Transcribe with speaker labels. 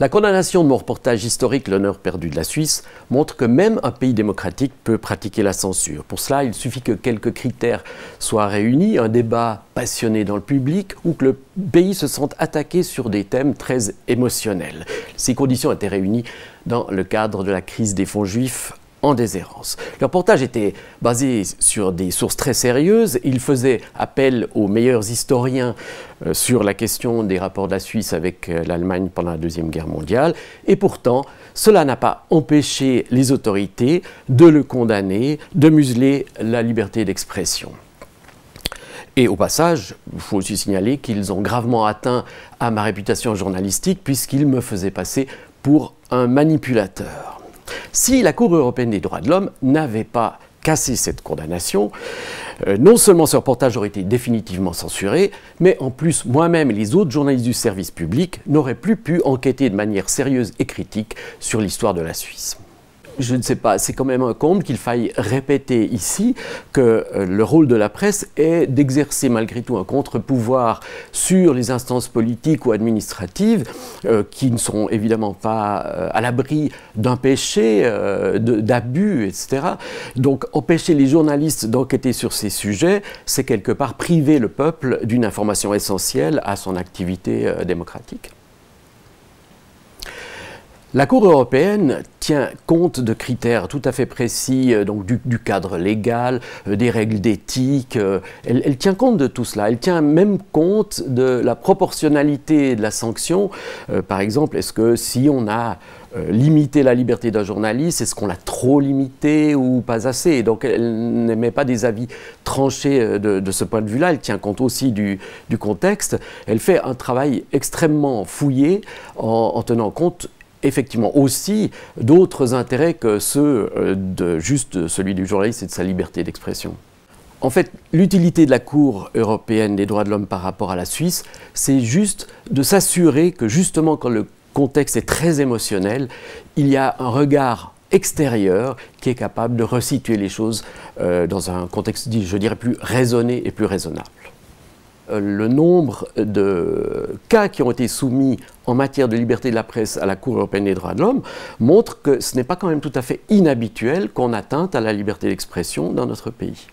Speaker 1: La condamnation de mon reportage historique L'honneur perdu de la Suisse montre que même un pays démocratique peut pratiquer la censure. Pour cela, il suffit que quelques critères soient réunis, un débat passionné dans le public ou que le pays se sente attaqué sur des thèmes très émotionnels. Ces conditions étaient réunies dans le cadre de la crise des fonds juifs en déshérence. Le reportage était basé sur des sources très sérieuses. Il faisait appel aux meilleurs historiens euh, sur la question des rapports de la Suisse avec euh, l'Allemagne pendant la Deuxième Guerre mondiale. Et pourtant, cela n'a pas empêché les autorités de le condamner, de museler la liberté d'expression. Et au passage, il faut aussi signaler qu'ils ont gravement atteint à ma réputation journalistique puisqu'ils me faisaient passer pour un manipulateur. Si la Cour européenne des droits de l'homme n'avait pas cassé cette condamnation, euh, non seulement ce reportage aurait été définitivement censuré, mais en plus moi-même et les autres journalistes du service public n'auraient plus pu enquêter de manière sérieuse et critique sur l'histoire de la Suisse je ne sais pas, c'est quand même un comble qu'il faille répéter ici que euh, le rôle de la presse est d'exercer malgré tout un contre-pouvoir sur les instances politiques ou administratives euh, qui ne sont évidemment pas euh, à l'abri d'un péché, d'abus, etc. Donc empêcher les journalistes d'enquêter sur ces sujets, c'est quelque part priver le peuple d'une information essentielle à son activité démocratique. La Cour européenne tient compte de critères tout à fait précis, euh, donc du, cadre légal, euh, des règles d'éthique. Euh, elle, tient compte de tout cela. Elle tient même compte de la proportionnalité de la sanction. par exemple, est-ce que si on a limité la liberté d'un journaliste, est-ce qu'on l'a trop limité ou pas assez? Donc elle n'émet pas des avis tranchés de, ce point de vue-là. Elle tient compte aussi du, contexte. Elle fait un travail extrêmement fouillé en tenant compte effectivement aussi d'autres intérêts que ceux euh, de juste celui du journaliste et de sa liberté d'expression. En fait, l'utilité de la Cour européenne des droits de l'homme par rapport à la Suisse, c'est juste de s'assurer que justement quand le contexte est très émotionnel, il y a un regard extérieur qui est capable de resituer les choses euh, dans un contexte, je dirais, plus raisonné et plus raisonnable. Euh, le nombre de cas qui ont été soumis en matière de liberté de la presse à la Cour européenne des droits de l'homme montre que ce n'est pas quand même tout à fait inhabituel qu'on atteinte à la liberté d'expression dans notre pays.